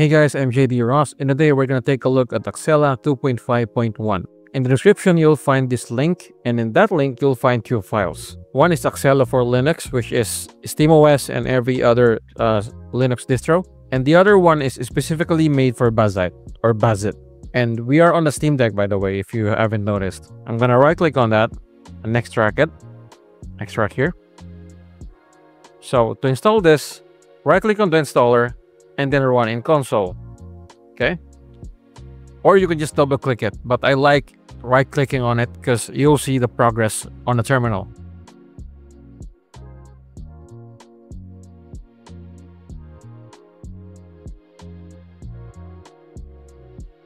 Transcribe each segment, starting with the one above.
Hey guys, I'm JD Ros and today we're going to take a look at Accela 2.5.1. In the description, you'll find this link and in that link, you'll find two files. One is Accela for Linux, which is SteamOS and every other uh, Linux distro. And the other one is specifically made for Bazzite or Bazzit. And we are on the Steam Deck, by the way, if you haven't noticed. I'm going to right click on that and extract it. Extract here. So to install this, right click on the installer and then run in console. Okay. Or you can just double click it, but I like right clicking on it because you'll see the progress on the terminal.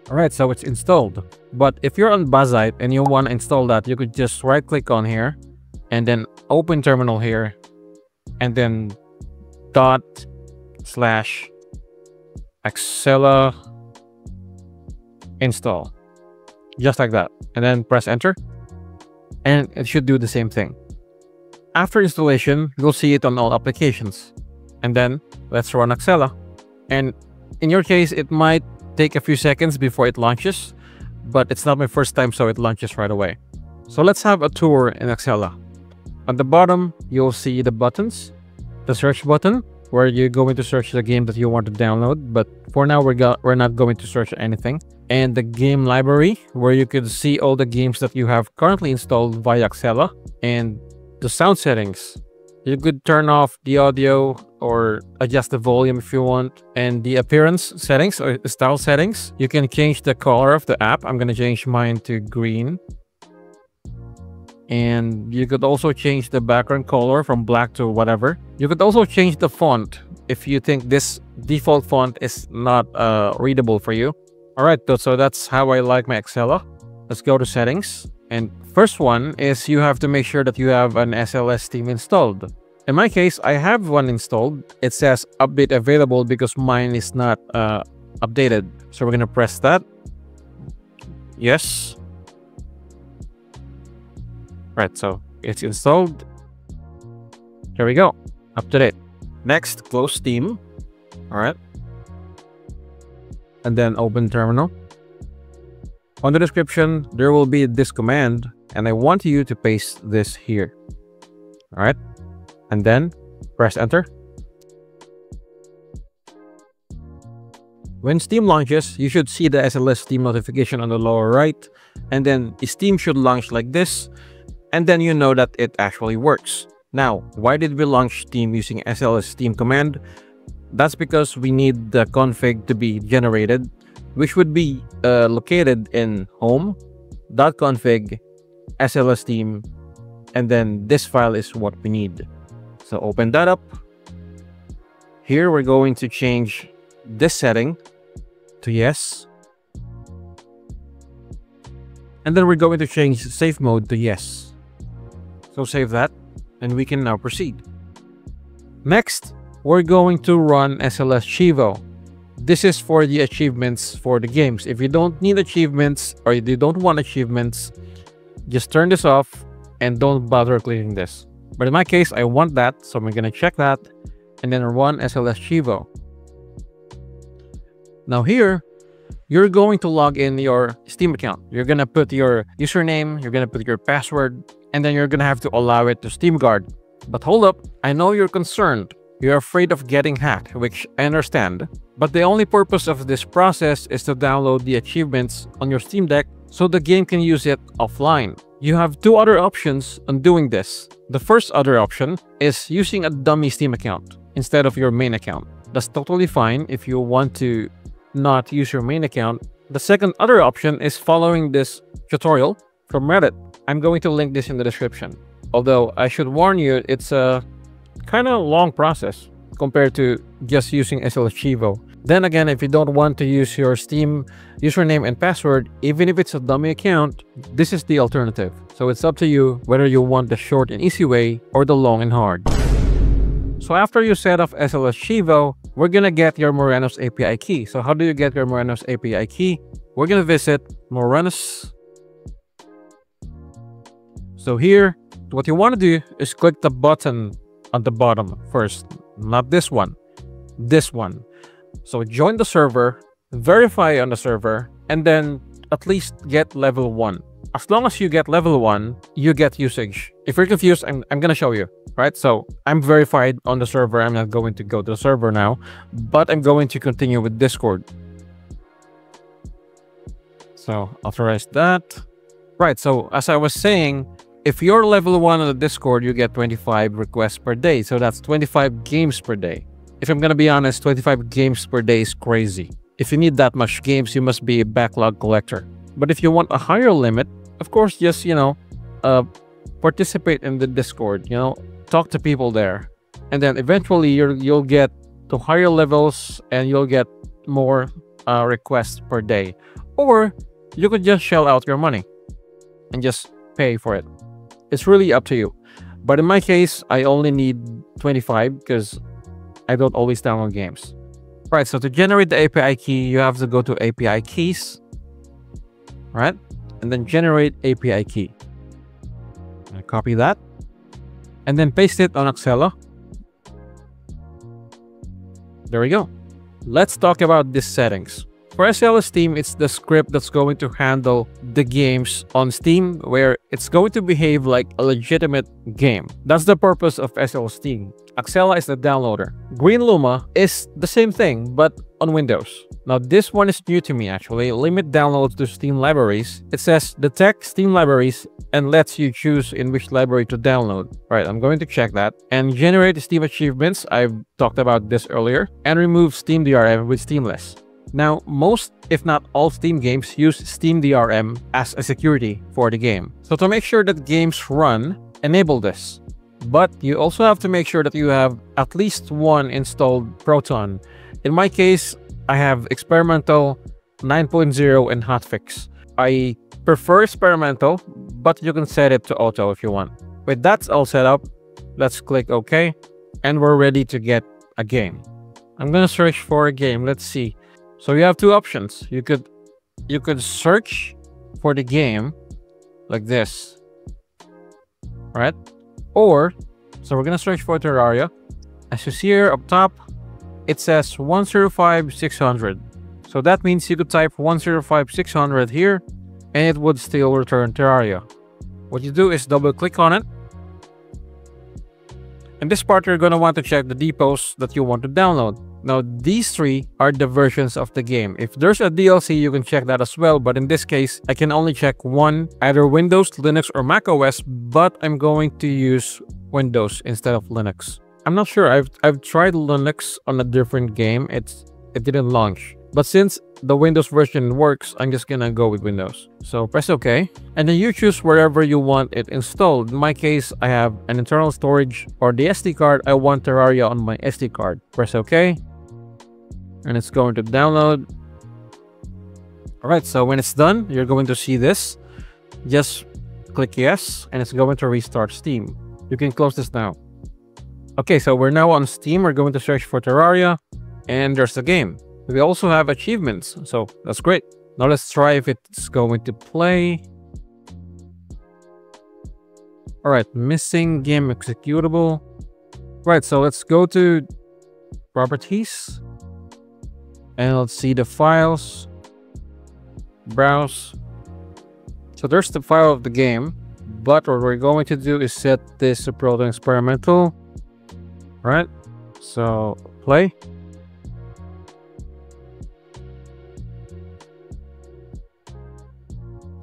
Alright, so it's installed. But if you're on Bazzite and you want to install that, you could just right click on here and then open terminal here and then dot slash Accela install. Just like that. And then press enter. And it should do the same thing. After installation, you'll see it on all applications. And then let's run Accela. And in your case, it might take a few seconds before it launches, but it's not my first time, so it launches right away. So let's have a tour in Accela. At the bottom, you'll see the buttons, the search button, where you're going to search the game that you want to download. But for now, we're, we're not going to search anything. And the game library, where you could see all the games that you have currently installed via Accela. And the sound settings. You could turn off the audio or adjust the volume if you want. And the appearance settings or style settings, you can change the color of the app. I'm going to change mine to green and you could also change the background color from black to whatever. You could also change the font if you think this default font is not uh, readable for you. All right, so that's how I like my Accela. Let's go to settings. And first one is you have to make sure that you have an SLS Steam installed. In my case, I have one installed. It says update available because mine is not uh, updated. So we're going to press that. Yes. Right, so it's installed. There we go. Up to date. Next, close Steam. All right. And then open terminal. On the description, there will be this command, and I want you to paste this here. All right. And then press enter. When Steam launches, you should see the SLS Steam notification on the lower right, and then Steam should launch like this, and then you know that it actually works. Now, why did we launch Steam using SLS Steam command? That's because we need the config to be generated, which would be uh, located in home.config SLS Steam, and then this file is what we need. So open that up. Here we're going to change this setting to yes. And then we're going to change safe mode to yes. So save that and we can now proceed. Next, we're going to run SLScheevo. This is for the achievements for the games. If you don't need achievements or you don't want achievements, just turn this off and don't bother clicking this. But in my case, I want that, so I'm to check that and then run SLScheevo. Now here, you're going to log in your Steam account. You're going to put your username, you're going to put your password, and then you're gonna have to allow it to SteamGuard. But hold up, I know you're concerned. You're afraid of getting hacked, which I understand. But the only purpose of this process is to download the achievements on your Steam Deck so the game can use it offline. You have two other options on doing this. The first other option is using a dummy Steam account instead of your main account. That's totally fine if you want to not use your main account. The second other option is following this tutorial from Reddit. I'm going to link this in the description. Although I should warn you, it's a kind of long process compared to just using Cheevo. Then again, if you don't want to use your Steam username and password, even if it's a dummy account, this is the alternative. So it's up to you whether you want the short and easy way or the long and hard. So after you set up SLScheevo, we're gonna get your Morrenus API key. So how do you get your Morrenus API key? We're gonna visit Morrenus so here, what you want to do is click the button on the bottom first, not this one, this one. So join the server, verify on the server, and then at least get level 1. As long as you get level 1, you get usage. If you're confused, I'm, I'm gonna show you, right? So I'm verified on the server. I'm not going to go to the server now, but I'm going to continue with Discord. So authorize that. Right, so as I was saying, if you're level 1 on the Discord, you get 25 requests per day. So that's 25 games per day. If I'm gonna be honest, 25 games per day is crazy. If you need that much games, you must be a backlog collector. But if you want a higher limit, of course, just, you know, uh, participate in the Discord, you know, talk to people there. And then eventually you'll, you'll get to higher levels and you'll get more uh, requests per day. Or you could just shell out your money and just pay for it. It's really up to you. But in my case, I only need 25 because I don't always download games. Right, so to generate the API key, you have to go to API keys, right? And then generate API key. Copy that and then paste it on Accela. There we go. Let's talk about these settings. For SL Steam, it's the script that's going to handle the games on Steam where it's going to behave like a legitimate game. That's the purpose of SL Steam. Accela is the downloader. GreenLuma is the same thing, but on Windows. Now this one is new to me actually. Limit downloads to Steam libraries. It says detect Steam libraries and lets you choose in which library to download. Alright, I'm going to check that. And generate Steam achievements, I've talked about this earlier. And remove Steam DRM with Steamless. Now, most, if not all Steam games use Steam DRM as a security for the game. So to make sure that games run, enable this. But you also have to make sure that you have at least one installed Proton. In my case, I have Experimental 9.0 and Hotfix. I prefer Experimental, but you can set it to auto if you want. With that all set up, let's click OK, and we're ready to get a game. I'm gonna search for a game. Let's see. So you have two options. You could you could search for the game like this. Right? Or so we're gonna search for Terraria. As you see here up top, it says 105600. So that means you could type 105600 here and it would still return Terraria. What you do is double click on it. In this part, you're going to want to check the depots that you want to download. Now, these three are the versions of the game. If there's a DLC, you can check that as well, but in this case, I can only check one, either Windows, Linux, or Mac OS, but I'm going to use Windows instead of Linux. I'm not sure, I've, I've tried Linux on a different game, it's it didn't launch. But since the Windows version works, I'm just gonna go with Windows. So press OK, and then you choose wherever you want it installed. In my case, I have an internal storage or the SD card. I want Terraria on my SD card. Press OK, and it's going to download. Alright, so when it's done, you're going to see this. Just click yes, and it's going to restart Steam. You can close this now. Okay, so we're now on Steam. We're going to search for Terraria, and there's the game. We also have achievements, so that's great. Now let's try if it's going to play. Alright, missing game executable. Right, so let's go to properties and let's see the files browse so there's the file of the game but what we're going to do is set this to proton experimental right so play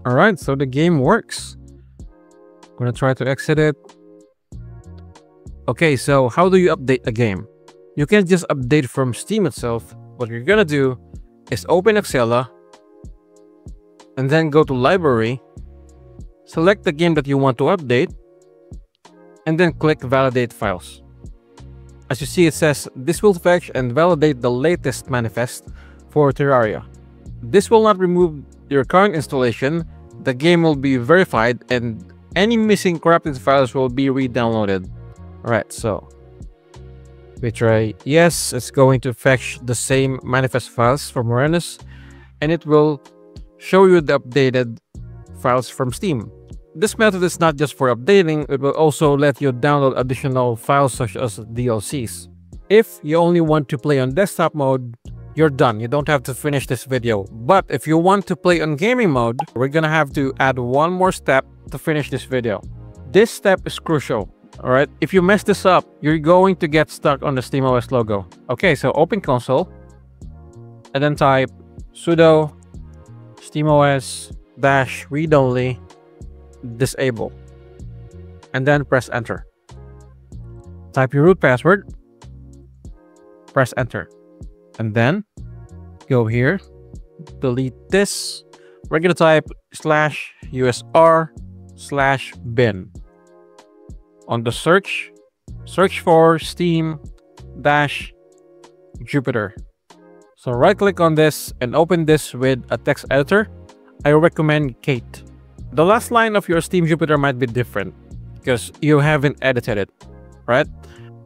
all right so the game works i'm gonna try to exit it okay so how do you update a game you can't just update from steam itself what you're gonna do is open Accela and then go to library, select the game that you want to update, and then click validate files. As you see, it says this will fetch and validate the latest manifest for Terraria. This will not remove your current installation, the game will be verified and any missing corrupted files will be re-downloaded. Alright, so we try yes, it's going to fetch the same manifest files from Morrenus and it will show you the updated files from Steam. This method is not just for updating, it will also let you download additional files such as DLCs. If you only want to play on desktop mode, you're done. You don't have to finish this video. But if you want to play on gaming mode, we're gonna have to add one more step to finish this video. This step is crucial. All right. If you mess this up, you're going to get stuck on the SteamOS logo. Okay, so open console and then type sudo steamos dash read only disable and then press enter. Type your root password, press enter, and then go here, delete this. We're gonna type slash usr slash bin. On the search, search for steam dash jupiter. So right click on this and open this with a text editor. I recommend Kate. The last line of your Steam Jupiter might be different because you haven't edited it, right?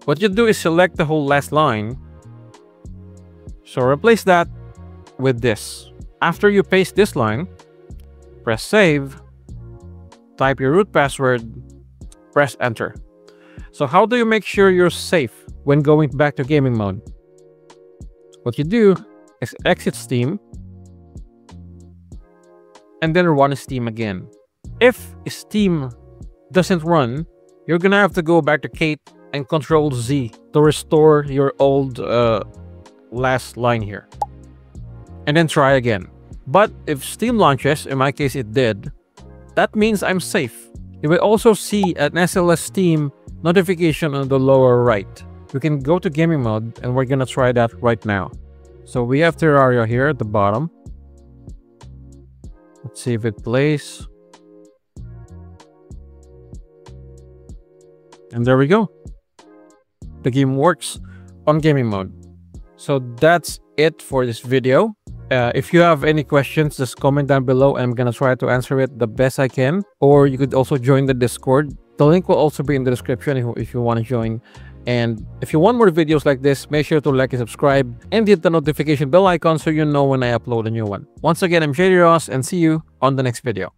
What you do is select the whole last line. So replace that with this. After you paste this line, press save, type your root password, press enter. So how do you make sure you're safe when going back to gaming mode? What you do is exit Steam and then run Steam again. If Steam doesn't run, you're gonna have to go back to Kate and Control Z to restore your old uh, last line here. And then try again. But if Steam launches, in my case it did, that means I'm safe. You will also see an SLS Steam notification on the lower right. You can go to gaming mode and we're gonna try that right now. So we have Terraria here at the bottom. Let's see if it plays. And there we go. The game works on gaming mode. So that's it for this video. Uh, if you have any questions, just comment down below I'm gonna try to answer it the best I can. Or you could also join the Discord. The link will also be in the description if, if you want to join. And if you want more videos like this, make sure to like and subscribe and hit the notification bell icon so you know when I upload a new one. Once again, I'm JD Ros and see you on the next video.